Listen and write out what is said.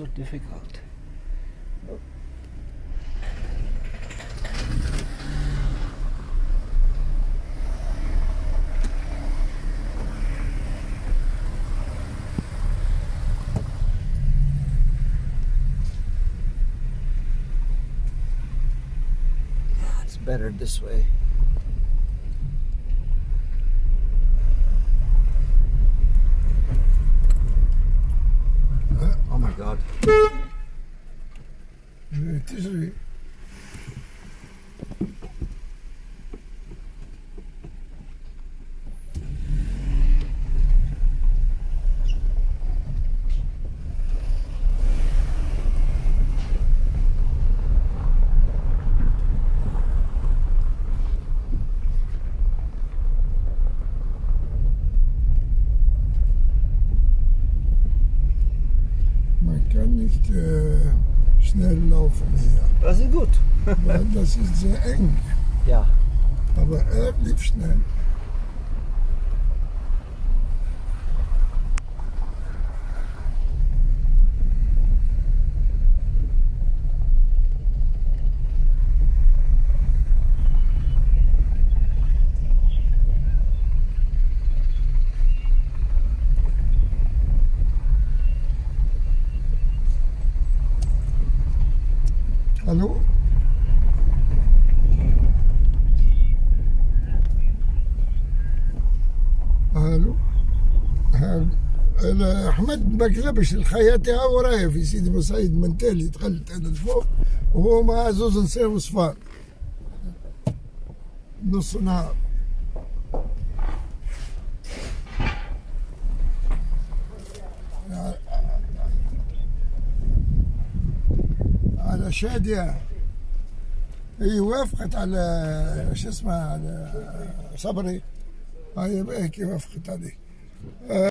so difficult. It's better this way. Het is er. Man kann nicht äh, schnell laufen hier, Das ist gut. weil das ist sehr eng. Ja. Aber er lief schnell. Hallo? ألو. أنا أحمد ما كذبش الخياطي ها ورايا في سيدي بوسعيد من تالي دخلت أنا لفوق وهو مع زوز نساء وصفار نص نهار. على شادية هي وافقت على شو اسمه على صبري. هيك وافقت عليه.